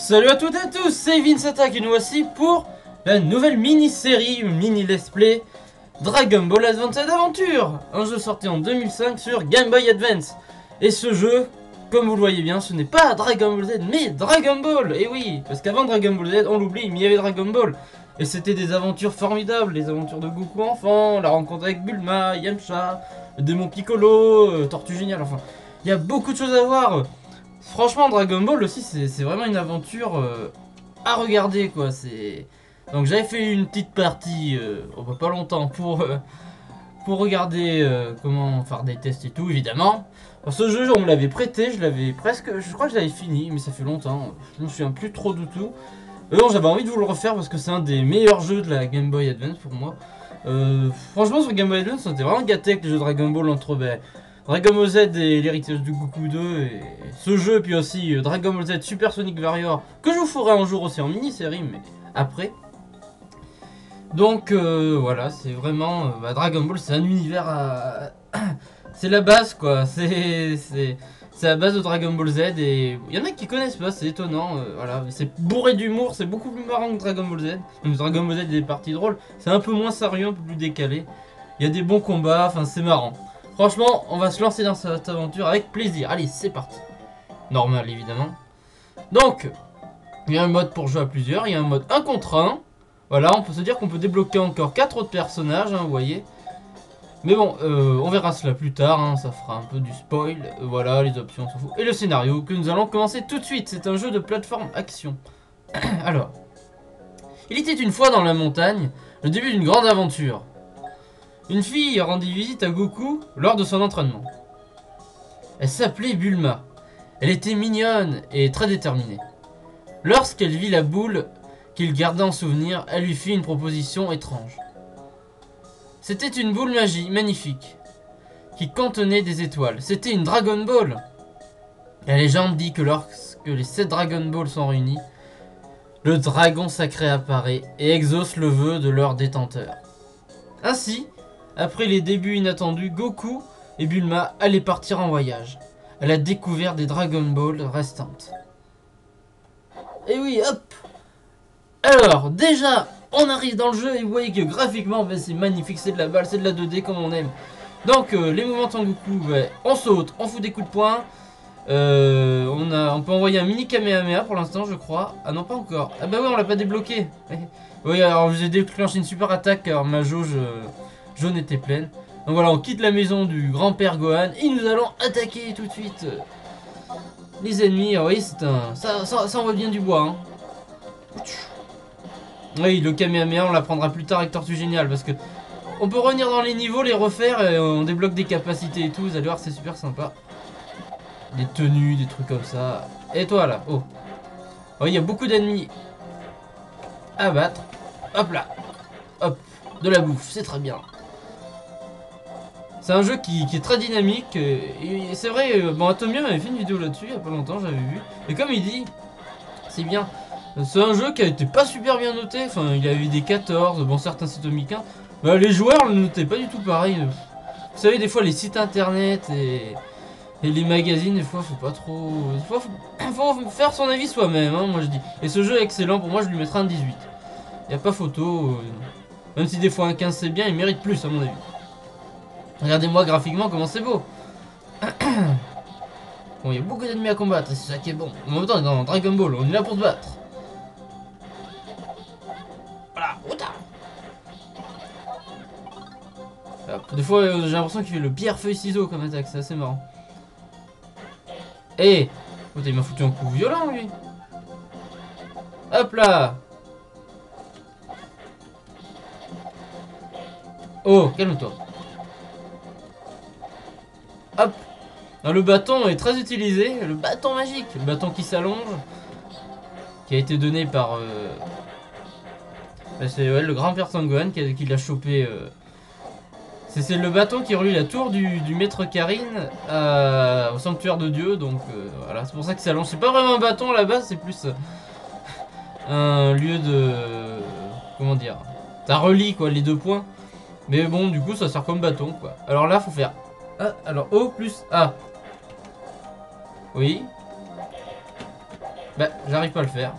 Salut à toutes et à tous, c'est Vince Attack et nous voici pour la nouvelle mini-série, mini let's play Dragon Ball Advanced Adventure Un jeu sorti en 2005 sur Game Boy Advance. Et ce jeu, comme vous le voyez bien, ce n'est pas Dragon Ball Z, mais Dragon Ball. Et oui, parce qu'avant Dragon Ball Z, on l'oublie, il y avait Dragon Ball. Et c'était des aventures formidables, les aventures de Goku enfant, la rencontre avec Bulma, Yamcha, le démon Piccolo, euh, Tortue Géniale, enfin... Il y a beaucoup de choses à voir Franchement, Dragon Ball aussi, c'est vraiment une aventure euh, à regarder, quoi. C'est donc j'avais fait une petite partie, euh, oh, bah, pas longtemps, pour euh, regarder comment faire des tests et tout, évidemment. ce jeu, on me l'avait prêté, je l'avais presque, je crois que je l'avais fini, mais ça fait longtemps. Je me souviens plus trop du tout. non, j'avais envie de vous le refaire parce que c'est un des meilleurs jeux de la Game Boy Advance pour moi. franchement, sur Game Boy Advance, on était vraiment gâté avec les jeux Dragon Ball entre ben, Dragon Ball Z et l'héritage du Goku 2 et ce jeu puis aussi euh, Dragon Ball Z Super Sonic Warrior que je vous ferai un jour aussi en mini-série mais après. Donc euh, voilà, c'est vraiment euh, bah, Dragon Ball, c'est un univers à... c'est la base quoi, c'est c'est la base de Dragon Ball Z et il y en a qui connaissent pas, c'est étonnant, voilà, c'est bourré d'humour, c'est beaucoup plus marrant que Dragon Ball Z. Donc Dragon Ball Z des parties drôles, c'est un peu moins sérieux, un peu plus décalé. Il y a des bons combats, enfin c'est marrant. Franchement, on va se lancer dans cette aventure avec plaisir. Allez, c'est parti. Normal, évidemment. Donc, il y a un mode pour jouer à plusieurs. Il y a un mode 1 contre 1. Voilà, on peut se dire qu'on peut débloquer encore 4 autres personnages, hein, vous voyez. Mais bon, euh, on verra cela plus tard, hein, ça fera un peu du spoil. Voilà, les options, on s'en. Et le scénario que nous allons commencer tout de suite. C'est un jeu de plateforme action. Alors, il était une fois dans la montagne, le début d'une grande aventure. Une fille rendit visite à Goku lors de son entraînement. Elle s'appelait Bulma. Elle était mignonne et très déterminée. Lorsqu'elle vit la boule qu'il gardait en souvenir, elle lui fit une proposition étrange. C'était une boule magie magnifique qui contenait des étoiles. C'était une Dragon Ball. La légende dit que lorsque les sept Dragon Balls sont réunis, le dragon sacré apparaît et exauce le vœu de leur détenteur. Ainsi, après les débuts inattendus, Goku et Bulma allaient partir en voyage à la découverte des Dragon Ball restantes. Et oui, hop Alors, déjà, on arrive dans le jeu et vous voyez que graphiquement, ben, c'est magnifique, c'est de la balle, c'est de la 2D comme on aime. Donc, euh, les mouvements de Goku, ben, on saute, on fout des coups de poing. Euh, on, peut envoyer un mini Kamehameha pour l'instant, je crois. Ah non, pas encore. Ah bah oui, on l'a pas débloqué. oui, alors j'ai déclenché une super attaque, alors ma jauge... Euh, jaune était pleine. Donc voilà, on quitte la maison du grand-père Gohan et nous allons attaquer tout de suite euh, les ennemis. vous voyez, c'est un... Ça, ça, ça envoie bien du bois. Hein. Oui, le Kamehameha, on l'apprendra plus tard avec Tortue Génial parce que on peut revenir dans les niveaux, les refaire et on débloque des capacités et tout. Vous allez voir, c'est super sympa. Des tenues, des trucs comme ça. Et toi là, oh. Oh, il y a beaucoup d'ennemis à battre. Hop là. Hop. De la bouffe, c'est très bien. C'est un jeu qui, est très dynamique. Et, c'est vrai, euh, bon, Atomia avait fait une vidéo là-dessus il y a pas longtemps, j'avais vu. Et comme il dit, c'est bien. C'est un jeu qui a été pas super bien noté. Enfin, il avait des 14, bon, certains c'est Atomic Bah, les joueurs le notaient pas du tout pareil. Vous savez, des fois, les sites internet et, les magazines, des fois, faut pas trop. Des fois, faut, faire son avis soi-même, hein, moi je dis. Et ce jeu est excellent, pour moi, je lui mettrai un 18. Y a pas photo. Euh, même si des fois un 15 c'est bien, il mérite plus, à mon avis. Regardez-moi graphiquement comment c'est beau. bon, il y a beaucoup d'ennemis à combattre, c'est ça qui est bon. En même temps, on est dans Dragon Ball, on est là pour se battre. Voilà, Des fois, euh, j'ai l'impression qu'il fait le pierre feuille ciseau comme attaque, c'est assez marrant. Eh il m'a foutu un coup violent, lui. Hop là Oh, calme-toi. Le bâton est très utilisé, le bâton magique, le bâton qui s'allonge, qui a été donné par... Euh, le grand-père Sangohan qui l'a chopé... Euh, c'est le bâton qui relie la tour du, maître Karine au sanctuaire de Dieu, donc euh, voilà, c'est pour ça qu'il s'allonge. C'est pas vraiment un bâton base, c'est plus un lieu de... Comment dire Ça relie quoi, les deux points. Mais bon, du coup, ça sert comme bâton. Alors là, faut faire ah, alors O plus A. Oui. Bah, j'arrive pas à le faire.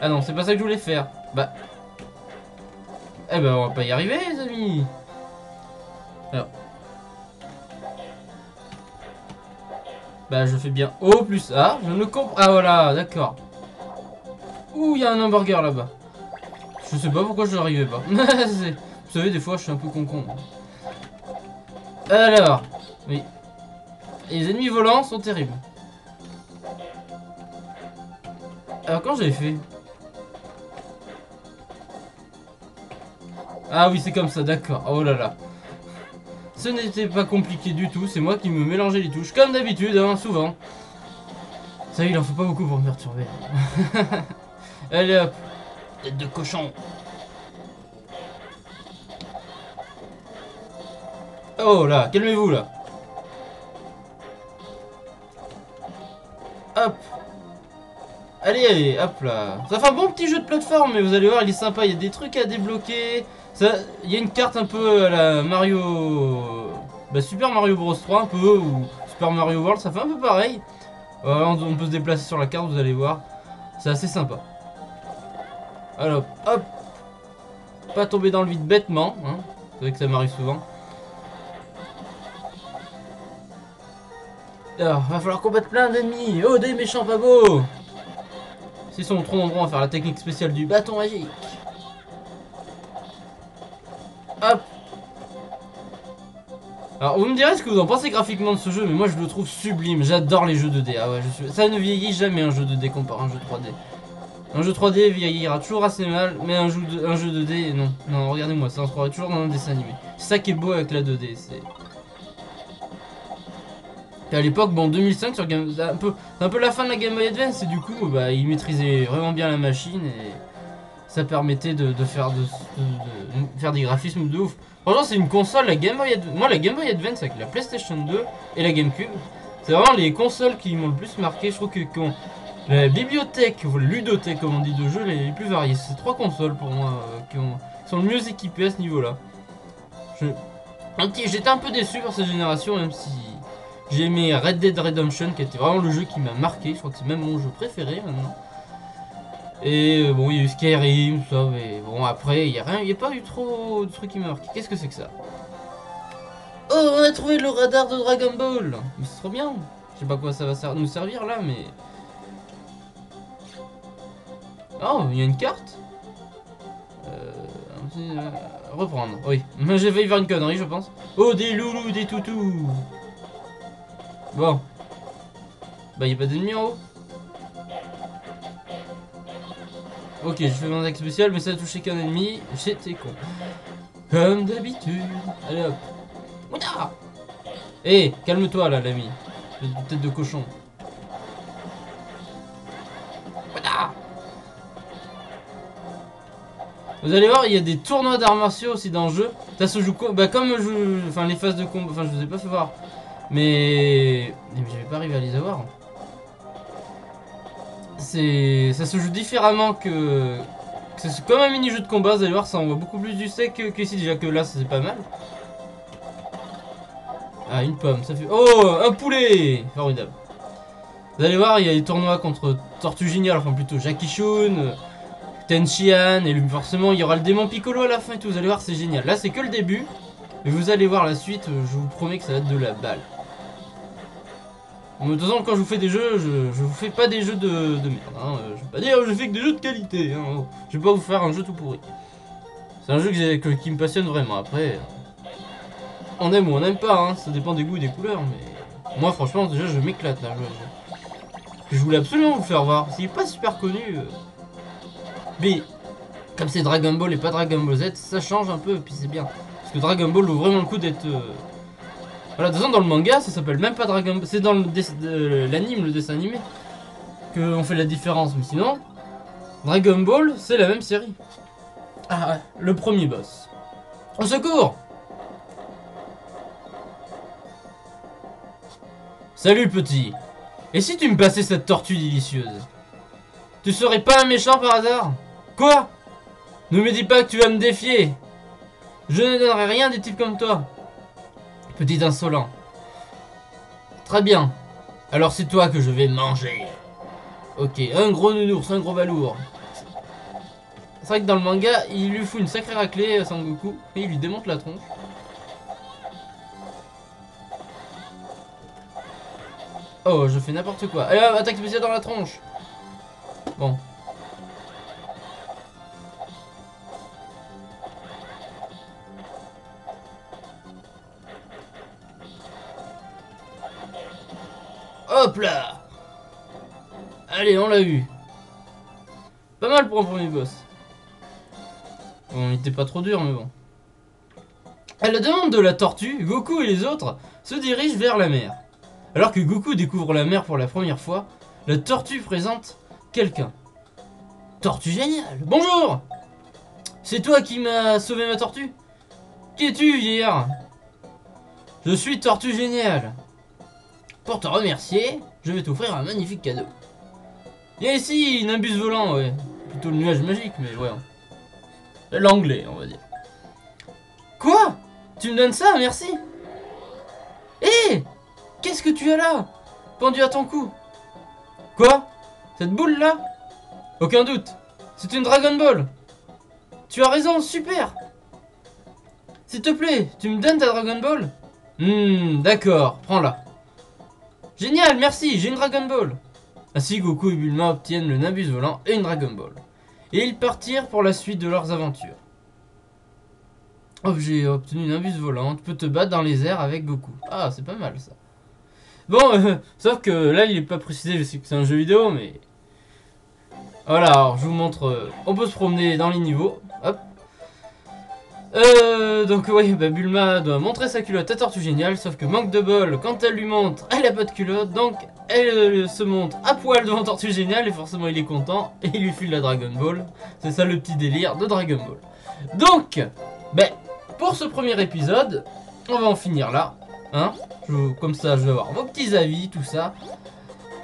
Ah non, c'est pas ça que je voulais faire. Bah. Eh ben, on va pas y arriver, les amis. Alors. Bah, je fais bien O plus A. Je ne comprends. Ah, voilà, d'accord. Ouh, il y a un hamburger là-bas. Je sais pas pourquoi je n'arrivais pas. Vous savez, des fois, je suis un peu con-con. Alors, oui. Les ennemis volants sont terribles. Alors, quand j'avais fait? Ah oui, c'est comme ça, d'accord. Oh là là. Ce n'était pas compliqué du tout, c'est moi qui me mélangeais les touches, comme d'habitude, hein, souvent. Ça, il en faut pas beaucoup pour me perturber. Allez hop, tête de cochon. Oh là, calmez-vous là. Hop. Allez, allez, hop là. Ça fait un bon petit jeu de plateforme, mais vous allez voir, il est sympa. Il y a des trucs à débloquer. Il y a une carte un peu à la Mario... Bah, Super Mario Bros 3 un peu, ou Super Mario World, ça fait un peu pareil. on peut se déplacer sur la carte, vous allez voir. C'est assez sympa. Alors, hop. Pas tomber dans le vide bêtement. Hein. C'est vrai que ça m'arrive souvent. Alors, va falloir combattre plein d'ennemis. Oh, des méchants pas beaux. S'ils sont trop nombreux à faire la technique spéciale du bâton magique. Hop alors vous me direz ce que vous en pensez graphiquement de ce jeu, mais moi je le trouve sublime, j'adore les jeux 2D, ah ouais, je suis... ça ne vieillit jamais un jeu 2D comparé à un jeu 3D. Un jeu 3D vieillira toujours assez mal, mais un jeu, un jeu 2D, non, non, regardez-moi, ça on se croirait toujours dans un dessin animé. C'est ça qui est beau avec la 2D, c'est... Et à l'époque, bon, 2005 sur Game... C'est un, peu, un peu la fin de la Game Boy Advance, et du coup, bah, ils maîtrisaient vraiment bien la machine, et ça permettait de, faire, de, faire des graphismes de ouf. Franchement, c'est une console, la Game Boy Advance. Moi, la Game Boy Advance avec la PlayStation 2 et la GameCube, c'est vraiment les consoles qui m'ont le plus marqué. Je trouve que quand la bibliothèque, ou la ludothèque, comme on dit, de jeux les, plus variés, c'est trois consoles pour moi euh, qui, ont, sont le mieux équipées à ce niveau-là. J'étais un peu déçu par cette génération, même si j'ai aimé Red Dead Redemption, qui était vraiment le jeu qui m'a marqué. Je crois que c'est même mon jeu préféré maintenant. Et euh, bon, il y a eu Skyrim, ça, mais bon, après, il n'y a rien, il n'y a pas eu trop de trucs qui marquent. Qu'est-ce que c'est que ça? Oh, on a trouvé le radar de Dragon Ball Mais c'est trop bien Je sais pas quoi ça va nous servir là, mais... Oh, il y a une carte? Euh Reprendre, oui. J'ai failli faire une connerie, je pense. Oh, des loulous, des toutous Bon. Bah, il a pas d'ennemis en haut Ok, je fais mon attaque spéciale, mais ça a touché qu'un ennemi. J'étais con. Comme d'habitude. Allez hop. Ouda Hé, calme-toi là, l'ami. Tête de cochon. Ouda Vous allez voir, il y a des tournois d'arts martiaux aussi dans le jeu. Ça se joue bah, comme je, enfin les phases de combat. Enfin, je vous ai pas fait voir. Mais, mais j'avais pas arrivé à les avoir. C'est ça se joue différemment que, c'est comme un mini jeu de combat vous allez voir ça envoie beaucoup plus du sec que, ici. Déjà que là c'est pas mal. Ah une pomme ça fait oh un poulet! Formidable. Vous allez voir il y a des tournois contre Tortue Génial enfin plutôt Jackie Chun Tenchian et forcément il y aura le démon Piccolo à la fin et tout. Vous allez voir c'est génial. Là c'est que le début. Mais vous allez voir la suite je vous promets que ça va être de la balle de toute façon, quand je vous fais des jeux, je, je vous fais pas des jeux de, de merde. Hein. Je vais pas dire je fais que des jeux de qualité. Hein. Je vais pas vous faire un jeu tout pourri. C'est un jeu qui me passionne vraiment. Après, on aime ou on n'aime pas. Hein. Ça dépend des goûts et des couleurs. Mais moi, franchement, déjà, je m'éclate là. Je, voulais absolument vous faire voir. C'est pas super connu. Euh. Mais comme c'est Dragon Ball et pas Dragon Ball Z, ça change un peu. Et puis c'est bien. Parce que Dragon Ball vaut vraiment le coup d'être. Euh, voilà, de toute façon, dans le manga, ça s'appelle même pas Dragon Ball. C'est dans l'anime, le, dessin animé, qu'on fait la différence. Mais sinon, Dragon Ball, c'est la même série. Ah, le premier boss. Au secours Salut petit Et si tu me passais cette tortue délicieuse? Tu serais pas un méchant par hasard? Quoi? Ne me dis pas que tu vas me défier Je ne donnerai rien des types comme toi Petit insolent. Très bien. Alors c'est toi que je vais manger. Ok, un gros nounours, un gros balourd. C'est vrai que dans le manga, il lui fout une sacrée raclée à Sangoku et il lui démonte la tronche. Oh, je fais n'importe quoi. Allez, hop, attaque spéciale dans la tronche. Bon. Hop là Allez, on l'a eu. Pas mal pour un premier boss. Bon, il était pas trop dur, mais bon. À la demande de la tortue, Goku et les autres se dirigent vers la mer. Alors que Goku découvre la mer pour la première fois, la tortue présente quelqu'un. Tortue géniale Bonjour C'est toi qui m'as sauvé ma tortue? Qui es-tu, hier Je suis Tortue géniale. Pour te remercier, je vais t'offrir un magnifique cadeau. Il y a ici une imbus volant, ouais. Plutôt le nuage magique, mais ouais. L'anglais, on va dire. Quoi? Tu me donnes ça, merci Hé Qu'est-ce que tu as là? Pendu à ton cou Quoi? Cette boule là? Aucun doute. C'est une Dragon Ball. Tu as raison, super S'il te plaît, tu me donnes ta Dragon Ball? Hmm, d'accord, prends-la. Génial, merci, j'ai une Dragon Ball. Ainsi, Goku et Bulma obtiennent le Nabus volant et une Dragon Ball. Et ils partirent pour la suite de leurs aventures. Oh, j'ai obtenu une Nabus volant. Tu peux te battre dans les airs avec Goku. Ah, c'est pas mal ça. Bon, euh, sauf que là, il est pas précisé, je sais que c'est un jeu vidéo, mais... Voilà, alors je vous montre, euh, on peut se promener dans les niveaux, hop. Euh, donc oui, bah, Bulma doit montrer sa culotte à Tortue Géniale, sauf que manque de bol, quand elle lui montre, elle a pas de culotte, donc elle euh, se montre à poil devant Tortue Géniale, et forcément il est content, et il lui file la Dragon Ball. C'est ça le petit délire de Dragon Ball. Donc, ben, pour ce premier épisode, on va en finir là, hein comme ça, je vais avoir vos petits avis, tout ça.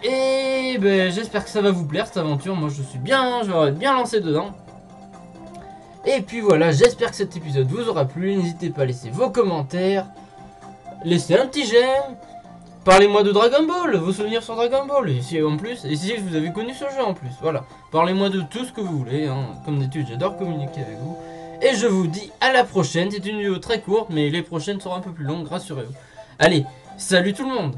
Et ben, j'espère que ça va vous plaire cette aventure. Moi, je suis bien, je vais être bien lancé dedans. Et puis voilà, j'espère que cet épisode vous aura plu. N'hésitez pas à laisser vos commentaires. Laissez un petit j'aime. Parlez-moi de Dragon Ball, vos souvenirs sur Dragon Ball. Et si en plus, et si vous avez connu ce jeu en plus. Voilà. Parlez-moi de tout ce que vous voulez. Hein. Comme d'habitude, j'adore communiquer avec vous. Et je vous dis à la prochaine. C'est une vidéo très courte, mais les prochaines seront un peu plus longues, rassurez-vous. Allez, salut tout le monde